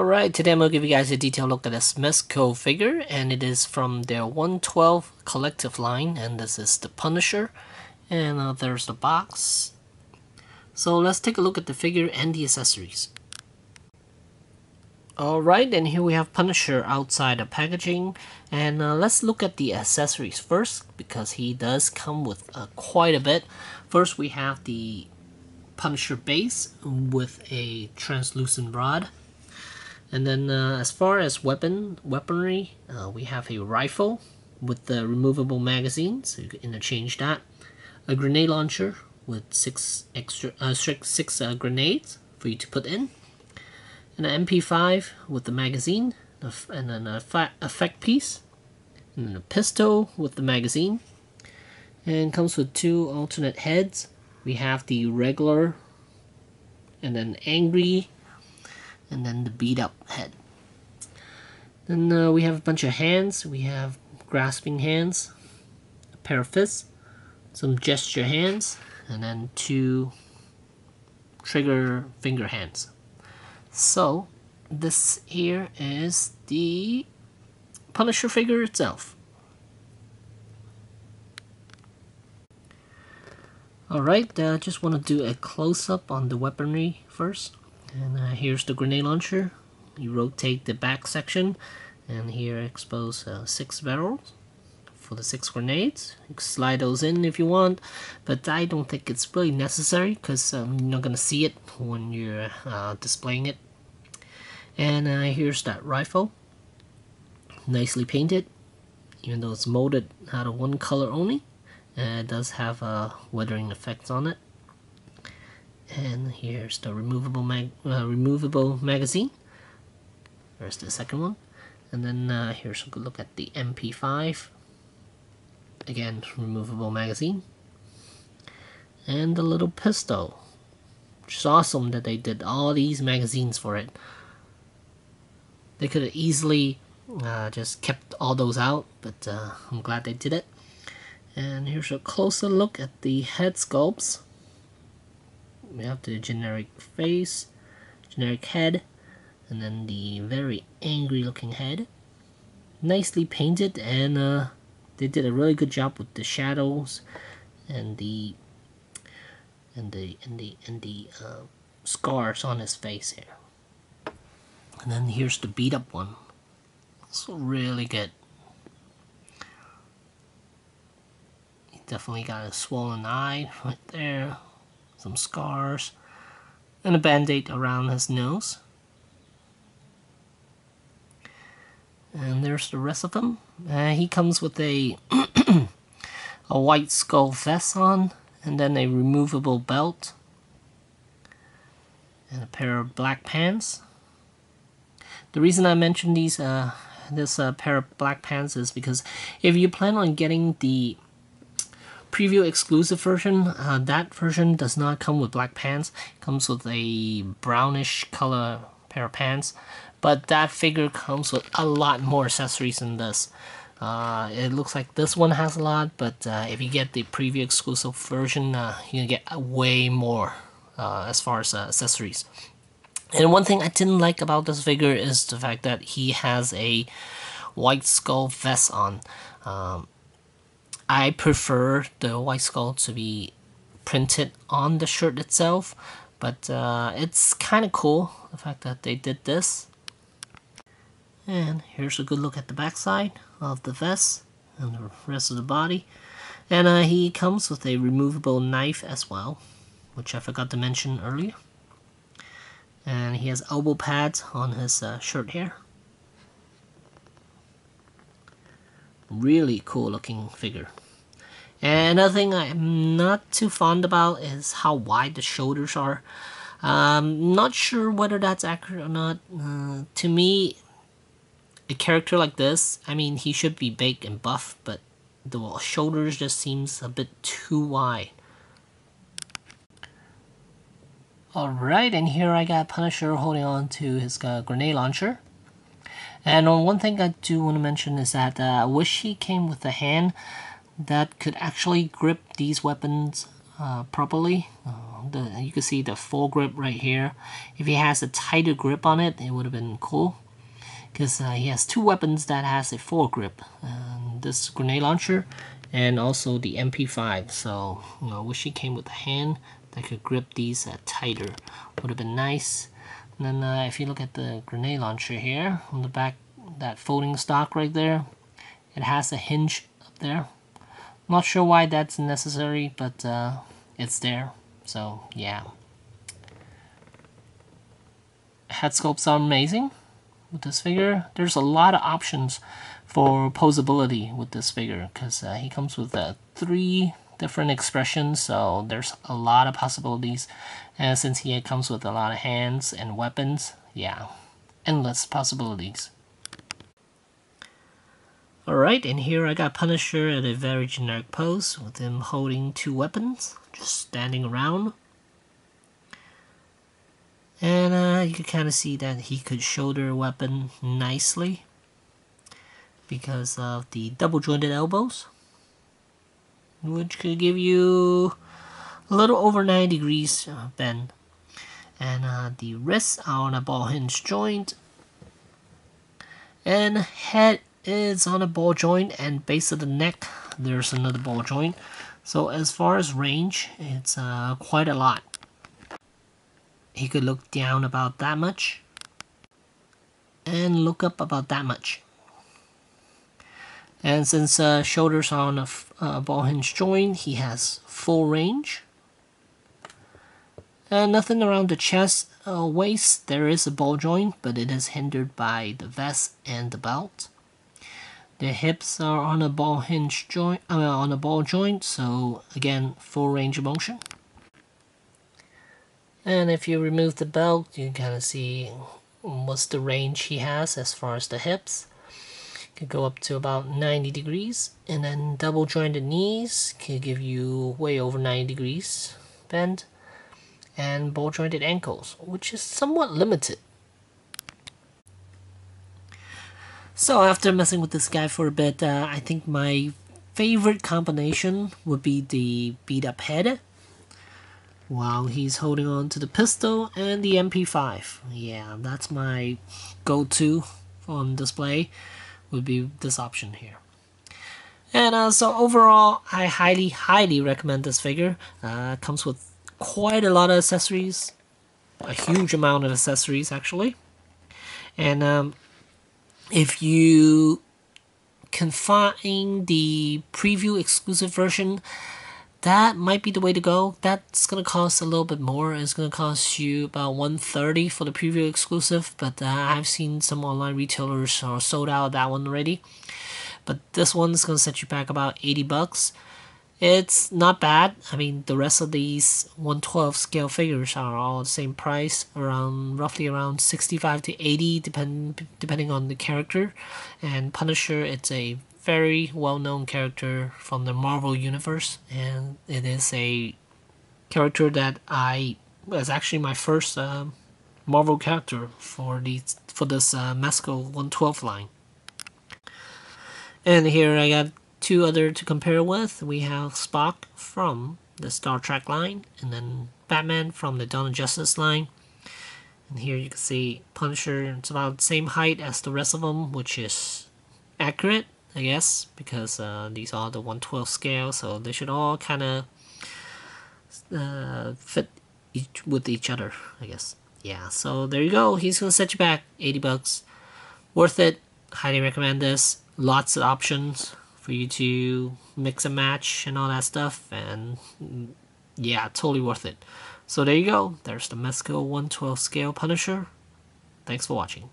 Alright, today I'm going to give you guys a detailed look at this Mezco figure and it is from their 112 collective line and this is the Punisher and uh, there's the box. So let's take a look at the figure and the accessories. Alright, and here we have Punisher outside the packaging and uh, let's look at the accessories first because he does come with uh, quite a bit. First we have the Punisher base with a translucent rod and then uh, as far as weapon weaponry, uh, we have a rifle with the removable magazine, so you can interchange that. A grenade launcher with six extra uh, six uh, grenades for you to put in. And an MP5 with the magazine, and then a effect piece, and then a pistol with the magazine. And comes with two alternate heads. We have the regular and then angry and then the beat up head. Then uh, we have a bunch of hands. We have grasping hands, a pair of fists, some gesture hands, and then two trigger finger hands. So this here is the Punisher figure itself. Alright, I uh, just want to do a close-up on the weaponry first. And uh, here's the grenade launcher. You rotate the back section and here expose uh, six barrels for the six grenades. You can slide those in if you want, but I don't think it's really necessary because um, you're not going to see it when you're uh, displaying it. And uh, here's that rifle. Nicely painted, even though it's molded out of one color only. It does have uh, weathering effects on it and here's the removable mag uh, removable magazine. There's the second one. And then uh, here's a good look at the MP5 again removable magazine. And the little pistol. Which is awesome that they did all these magazines for it. They could have easily uh, just kept all those out but uh, I'm glad they did it. And here's a closer look at the head sculpts we have the generic face, generic head, and then the very angry looking head. Nicely painted and uh, they did a really good job with the shadows and the and the and the and the uh, scars on his face here. And then here's the beat up one. It's really good. He definitely got a swollen eye right there some scars, and a band-aid around his nose. And there's the rest of him. Uh, he comes with a a white skull vest on, and then a removable belt, and a pair of black pants. The reason I mentioned these uh, this uh, pair of black pants is because if you plan on getting the preview exclusive version, uh, that version does not come with black pants. It comes with a brownish color pair of pants. But that figure comes with a lot more accessories than this. Uh, it looks like this one has a lot, but uh, if you get the preview exclusive version, uh, you get way more uh, as far as uh, accessories. And one thing I didn't like about this figure is the fact that he has a white skull vest on. Um, I prefer the white skull to be printed on the shirt itself, but uh, it's kind of cool the fact that they did this. And here's a good look at the backside of the vest and the rest of the body. And uh, he comes with a removable knife as well, which I forgot to mention earlier. And he has elbow pads on his uh, shirt here. Really cool looking figure. And another thing I'm not too fond about is how wide the shoulders are. Um, not sure whether that's accurate or not. Uh, to me, a character like this, I mean, he should be big and buff, but the shoulders just seems a bit too wide. Alright, and here I got Punisher holding on to his uh, grenade launcher. And one thing I do want to mention is that uh, I wish he came with a hand that could actually grip these weapons uh, properly. Uh, the, you can see the foregrip right here. If he has a tighter grip on it, it would have been cool. Because uh, he has two weapons that has a foregrip. this grenade launcher and also the MP5. So, I wish he came with a hand that could grip these uh, tighter. Would have been nice. And then uh, if you look at the grenade launcher here, on the back, that folding stock right there, it has a hinge up there. Not sure why that's necessary, but uh, it's there. So, yeah. Head sculpts are amazing with this figure. There's a lot of options for posability with this figure because uh, he comes with uh, three different expressions so there's a lot of possibilities and since he comes with a lot of hands and weapons yeah endless possibilities Alright, and here I got Punisher at a very generic pose with him holding two weapons, just standing around. And uh, you can kind of see that he could shoulder a weapon nicely because of the double jointed elbows which could give you a little over 90 degrees uh, bend and uh, the wrists are on a ball hinge joint and head is on a ball joint and base of the neck there's another ball joint so as far as range it's uh, quite a lot he could look down about that much and look up about that much and since uh, shoulders are on a uh, ball hinge joint, he has full range. And nothing around the chest uh, waist, there is a ball joint, but it is hindered by the vest and the belt. The hips are on a ball hinge joint, uh, on a ball joint, so again, full range of motion. And if you remove the belt, you kind of see what's the range he has as far as the hips could go up to about 90 degrees and then double jointed knees can give you way over 90 degrees bend and ball jointed ankles which is somewhat limited so after messing with this guy for a bit uh, I think my favorite combination would be the beat up head while he's holding on to the pistol and the MP5 yeah that's my go-to on display would be this option here. And uh, so overall, I highly, highly recommend this figure. Uh, comes with quite a lot of accessories, a huge amount of accessories actually. And um, if you can find the preview exclusive version, that might be the way to go. That's gonna cost a little bit more. It's gonna cost you about 130 for the preview exclusive, but uh, I've seen some online retailers are sold out of that one already. But this one's gonna set you back about 80 bucks. It's not bad. I mean, the rest of these 112 scale figures are all the same price, around roughly around 65 to 80, depend depending on the character. And Punisher, it's a very well-known character from the Marvel universe, and it is a character that I was actually my first uh, Marvel character for the for this uh, Mezco 112 line. And here I got two other to compare with. We have Spock from the Star Trek line, and then Batman from the Dawn of Justice line. And here you can see Punisher, it's about the same height as the rest of them, which is accurate I guess, because uh, these are the 112 scale, so they should all kind of uh, fit each with each other, I guess. Yeah, so there you go. He's gonna set you back 80 bucks. Worth it. Highly recommend this. Lots of options for you to mix and match and all that stuff, and yeah, totally worth it. So there you go. There's the Mezco 112 scale Punisher. Thanks for watching.